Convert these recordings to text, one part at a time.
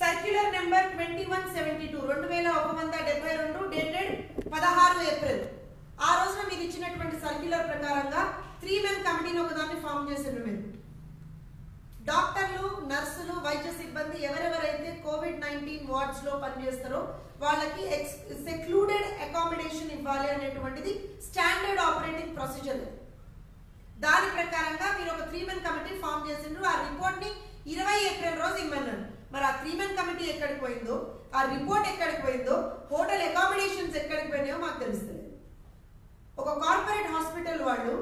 Circular number twenty one seventy two రెండు వేల ఒక వంద డెబ్బై రెండు డేటెడ్ పదహారు ఏప్రిల్. ఆ రోజున మీరు ఇచ్చినటువంటి సర్క్యులర్ ప్రకారంగా త్రీ మెన్ కమిటీని ఒకదాన్ని ఫామ్ చేసిండ్రు మీరు. డాక్టర్లు నర్సులు వైద్య సిబ్బంది ఎవరెవరైతే కోవిడ్ నైన్టీన్ వార్డ్స్లో పనిచేస్తారో వాళ్ళకి సెక్లూడెడ్ అకామిడేషన్ ఇవ్వాలి అనేటువంటిది స్టాండర్డ్ ఆపరేటింగ్ ప్రొసీజర్ దాని ప్రకారంగా మీరు ఒక త్రీ మెన్ కమిటీ ఫామ్ చేసిండ్రు. ఆ రిపోర్ట్ని ఇరవై ఏప్రిల్ రోజు ఇమ్మన్నారు మరి ఆ త్రీ మెన్ కమిటీ ఎక్కడికి పోయిందో ఆ రిపోర్ట్ ఎక్కడికి పోయిందో హోటల్ అకామిడేషన్స్ ఎక్కడికి పోయినాయో మాకు తెలుస్తుంది ఒక కార్పొరేట్ హాస్పిటల్ వాళ్ళు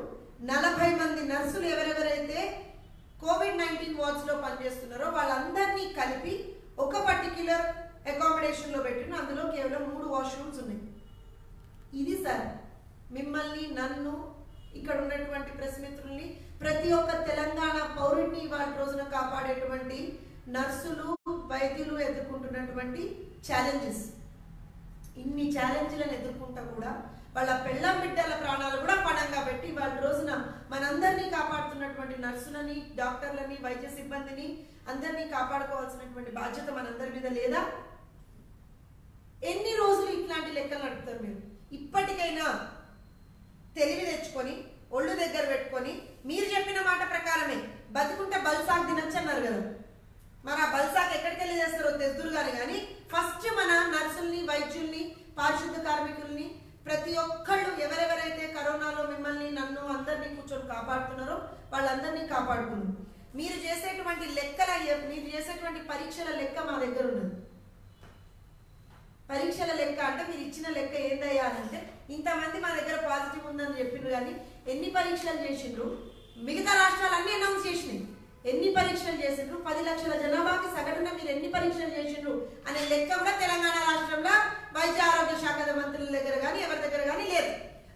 నలభై మంది నర్సులు ఎవరెవరైతే కోవిడ్ నైన్టీన్ వార్డ్స్ పనిచేస్తున్నారో వాళ్ళందరినీ కలిపి ఒక పర్టిక్యులర్ అకామిడేషన్లో పెట్టిన అందులో కేవలం మూడు వాష్రూమ్స్ ఉన్నాయి. ఇది సార్ మిమ్మల్ని నన్ను ఇక్కడ ఉన్నటువంటి ప్రెస్ మిత్రుల్ని ప్రతి ఒక్క తెలంగాణ పౌరుడిని వారి రోజున కాపాడేటువంటి నర్సులు ఎదుర్కొంటున్నటువంటి ఛాలెంజెస్ ఇన్ని ఛాలెంజ్లను ఎదుర్కొంటా కూడా వాళ్ళ పెళ్ళం బిడ్డల ప్రాణాలు కూడా పణంగా పెట్టి వాళ్ళ రోజున మనందరినీ కాపాడుతున్నటువంటి నర్సులని డాక్టర్లని వైద్య సిబ్బందిని అందరినీ కాపాడుకోవాల్సినటువంటి బాధ్యత మనందరి మీద లేదా? ఎన్ని రోజులు ఇట్లాంటి లెక్కలు నడుపుతారు మీరు? ఇప్పటికైనా తెలివి తెచ్చుకొని ఒళ్ళు దగ్గర పెట్టుకొని మీరు చెప్పిన మాట ప్రకారమే బతుకుంటే బల్సాక్ తినొచ్చు అన్నారు కదా మరి ఆ బల్సాక్ ఎక్కడికి వెళ్ళి చేస్తారో తెద్దురు కానీ కానీ ఫస్ట్ మన నర్సుల్ని వైద్యుల్ని పారిశుద్ధ కార్మికుల్ని ప్రతి ఒక్కళ్ళు ఎవరెవరైతే కరోనాలో మిమ్మల్ని నన్ను అందరినీ కూర్చొని కాపాడుతున్నారో వాళ్ళందరినీ కాపాడుకున్నారు మీరు చేసేటువంటి లెక్కల మీరు చేసేటువంటి పరీక్షల లెక్క మా దగ్గర ఉన్నది. పరీక్షల లెక్క అంటే మీరు ఇచ్చిన లెక్క ఏందయ్యాలంటే ఇంతమంది మా దగ్గర పాజిటివ్ ఉందని చెప్పిండ్రు కానీ ఎన్ని పరీక్షలు చేసిండ్రు? మిగతా రాష్ట్రాలు అన్ని అనౌన్స్ చేసినాయి. ఎన్ని పరీక్షలు చేసిండ్రు? పది లక్షల జనాభాకి సగటున మీరు ఎన్ని పరీక్షలు చేసిండ్రు? అనే లెక్క కూడా తెలంగాణ రాష్ట్రంలో వైద్య ఆరోగ్య శాఖ మంత్రుల దగ్గర కానీ ఎవరి దగ్గర కానీ లేదు.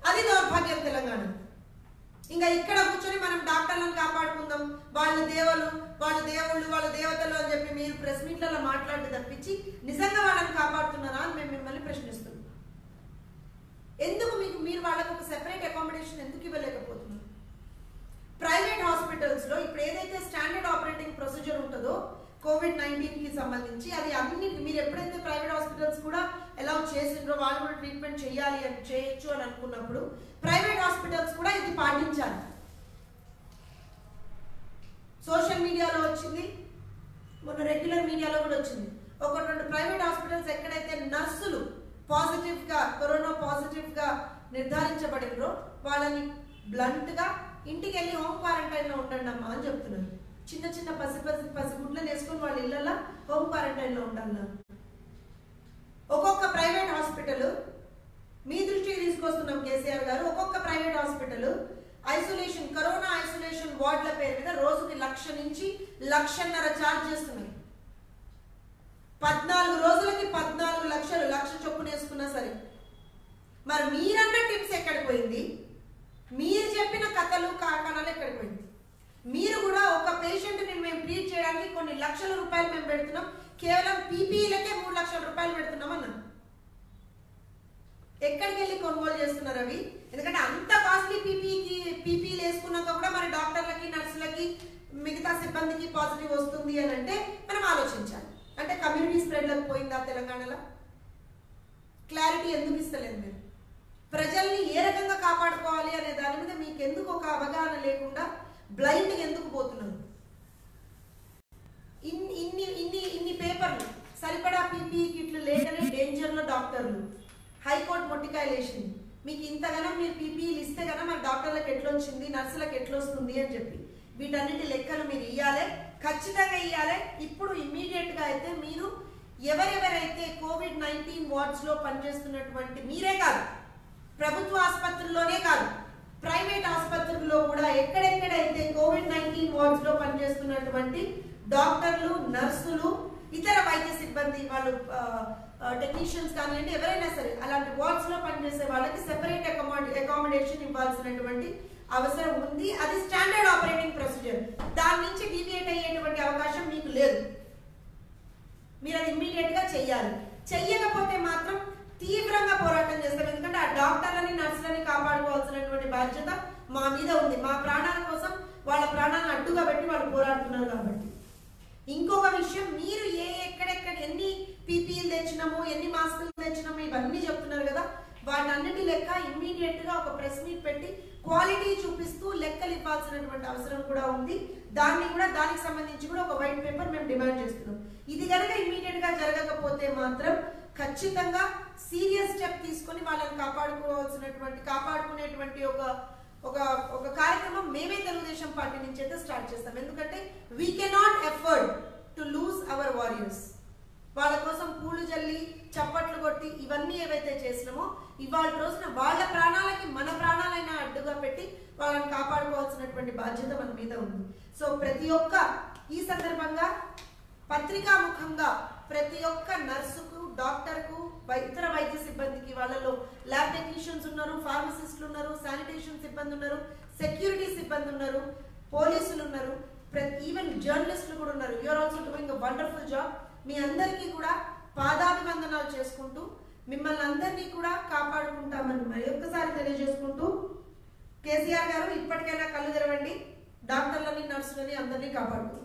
అది దౌర్భాగ్యం తెలంగాణ. ఇంకా ఇక్కడ కూర్చొని మనం డాక్టర్లను కాపాడుకుందాం. వాళ్ళ దేవులు వాళ్ళ దేవుళ్ళు వాళ్ళ దేవతలు అని చెప్పి మీరు ప్రెస్ మీట్లలో మాట్లాడి తప్పించి నిజంగా వాళ్ళని కాపాడుతున్నారా అని మేము మిమ్మల్ని ప్రశ్నిస్తున్నాం. ఎందుకు మీకు మీరు వాళ్ళకు ఒక సెపరేట్ అకామిడేషన్ ఎందుకు ఇవ్వలేదు? ప్రైవేట్ హాస్పిటల్స్లో ఇప్పుడు ఏదైతే స్టాండర్డ్ ఆపరేటింగ్ ప్రొసీజర్ ఉంటుందో కోవిడ్ నైన్టీన్కి సంబంధించి అది అన్ని మీరు ఎప్పుడైతే ప్రైవేట్ హాస్పిటల్స్ కూడా ఎలా చేసిండ్రో వాళ్ళు కూడా ట్రీట్మెంట్ చేయాలి అని చేయొచ్చు అని అనుకున్నప్పుడు ప్రైవేట్ హాస్పిటల్స్ కూడా ఇది పాటించాలి. సోషల్ మీడియాలో వచ్చింది మొన్న రెగ్యులర్ మీడియాలో కూడా వచ్చింది. ఒక రెండు ప్రైవేట్ హాస్పిటల్స్ ఎక్కడైతే నర్సులు పాజిటివ్గా కరోనా పాజిటివ్గా నిర్ధారించబడినరో వాళ్ళని బ్లంట్గా ఇంటికి వెళ్ళి హోమ్ క్వారంటైన్లో ఉండండి అమ్మా అని చెప్తున్నారు. చిన్న చిన్న పసి పసి పసిగుడ్లను వేసుకొని వాళ్ళ ఇళ్ళల్లో హోమ్ క్వారంటైన్లో ఒక్కొక్క ప్రైవేట్ హాస్పిటల్ మీ దృష్టికి తీసుకొస్తున్నాం కేసీఆర్ గారు ఒక్కొక్క private hospital isolation corona isolation వార్డుల పేరు మీద రోజుకి లక్ష నుంచి లక్షన్నర ఛార్జ్ చేస్తున్నాయి. పద్నాలుగు రోజులకి పద్నాలుగు లక్షలు లక్ష చొప్పున వేసుకున్నా సరే. మరి మీరన్న టిప్స్ ఎక్కడికి పోయింది? చెప్పిన కథలు కారణాలు ఎక్కడికి పోయింది? మీరు కూడా ఒక పేషెంట్ని మేము ట్రీట్ చేయడానికి కొన్ని లక్షల రూపాయలు మేము పెడుతున్నాం. కేవలం పీపీలకే మూడు లక్షల రూపాయలు పెడుతున్నాం అన్నాను ఎక్కడికి వెళ్ళి కొనుగోలు చేస్తున్నారు అవి? ఎందుకంటే అంత కాస్ట్లీ పీపీకి పీపీలు వేసుకున్నాక కూడా మరి డాక్టర్లకి నర్సులకి మిగతా సిబ్బందికి పాజిటివ్ వస్తుంది అని అంటే మనం ఆలోచించాలి. అంటే కమ్యూనిటీ స్ప్రెడ్లకు పోయిందా తెలంగాణలో? క్లారిటీ ఎందుకు ఇస్తలేదు మీరు? ప్రజల్ని ఏ రకంగా కాపాడుకోవాలి అనే దాని మీద మీకు ఎందుకు ఒక అవగాహన లేకుండా బ్లైండ్ ఎందుకు పోతున్నారు? ఇన్ని ఇన్ని ఇన్ని ఇన్ని పేపర్లు సరిపడా పీపీ కిట్లు లేకనే డేంజర్లో డాక్టర్లు. హైకోర్టు మొట్టికాయలు వేసింది మీకు ఇంతగానో మీరు పీపీఈలు ఇస్తే కనుక మరి డాక్టర్లకు ఎట్లా వచ్చింది నర్సులకు ఎట్లా వస్తుంది అని చెప్పి. వీటన్నిటి లెక్కలు మీరు ఇవ్వాలి ఖచ్చితంగా ఇవ్వాలి ఇప్పుడు ఇమ్మీడియట్గా అయితే మీరు ఎవరెవరైతే కోవిడ్ నైన్టీన్ వార్డ్స్లో పనిచేస్తున్నటువంటి మీరే కాదు ప్రభుత్వ ఆసుపత్రుల్లోనే కాదు ప్రైవేట్ ఆసుపత్రుల్లో కూడా ఎక్కడెక్కడైతే కోవిడ్ నైన్టీన్ వార్డ్స్లో పనిచేస్తున్నటువంటి డాక్టర్లు నర్సులు ఇతర వైద్య సిబ్బంది వాళ్ళు టెక్నీషియన్స్ కానివ్వండి ఎవరైనా సరే అలాంటి వార్డ్స్లో పనిచేసే వాళ్ళకి సెపరేట్ అకామిడేషన్ ఇవ్వాల్సినటువంటి అవసరం ఉంది. అది స్టాండర్డ్ ఆపరేటింగ్ ప్రొసీజర్ దాని నుంచి డీవియేట్ అయ్యేటువంటి అవకాశం మీకు లేదు. మీరు అది ఇమ్మీడియట్గా చెయ్యాలి. చెయ్యకపోతే మాత్రం తీవ్రంగా పోరాటం చేస్తాం. ఎందుకంటే ఆ డాక్టర్లని నర్సులని కాపాడుకోవాల్సినటువంటి బాధ్యత మా మీద ఉంది. మా ప్రాణాల కోసం వాళ్ళ ప్రాణాలను అడ్డుగా పెట్టి వాళ్ళు పోరాడుతున్నారు కాబట్టి. ఇంకొక విషయం మీరు ఏ ఎక్కడెక్కడ ఎన్ని పీపీలు తెచ్చినాము ఎన్ని మాస్కులు తెచ్చినాము ఇవన్నీ చెప్తున్నారు కదా. వాటన్నిటి లెక్క ఇమ్మీడియట్గా ఒక ప్రెస్ మీట్ పెట్టి క్వాలిటీ చూపిస్తూ లెక్కలు ఇవ్వాల్సినటువంటి అవసరం కూడా ఉంది. దాన్ని కూడా దానికి సంబంధించి కూడా ఒక వైట్ పేపర్ మేము డిమాండ్ చేస్తున్నాం. ఇది కనుక ఇమ్మీడియట్గా జరగకపోతే మాత్రం ఖచ్చితంగా సీరియస్ స్టెప్ తీసుకొని వాళ్ళని కాపాడుకోవాల్సినటువంటి కాపాడుకునేటువంటి ఒక ఒక ఒక కార్యక్రమం మేమే తెలుగుదేశం పార్టీ నుంచి అయితే స్టార్ట్ చేస్తాం. ఎందుకంటే we cannot afford to lose our warriors వాళ్ళ కోసం పూలు జల్లి చప్పట్లు కొట్టి ఇవన్నీ ఏవైతే చేసినామో ఇవాళ రోజున వాళ్ళ ప్రాణాలకి మన ప్రాణాలైనా అడ్డుగా పెట్టి వాళ్ళని కాపాడుకోవాల్సినటువంటి బాధ్యత మన మీద ఉంది. సో ప్రతి ఒక్క ఈ సందర్భంగా పత్రికాముఖంగా ప్రతి ఒక్క నర్సుకు డాక్టర్కు ఇతర వైద్య సిబ్బందికి వాళ్ళలో ల్యాబ్ టెక్నీషియన్స్ ఉన్నారు ఫార్మసిస్టులు ఉన్నారు శానిటేషన్ సిబ్బంది ఉన్నారు సెక్యూరిటీ సిబ్బంది ఉన్నారు పోలీసులు ఉన్నారు ఈవెన్ జర్నలిస్టులు కూడా ఉన్నారు. You're also doing a wonderful job మీ అందరికీ కూడా పాదాభివందనాలు చేసుకుంటూ మిమ్మల్ని అందరినీ కూడా కాపాడుకుంటామని మరి ఒక్కసారి తెలియజేసుకుంటూ కేసీఆర్ గారు ఇప్పటికైనా కళ్ళు తెరవండి. డాక్టర్లని నర్సులని అందరినీ కాపాడుకుంటాం.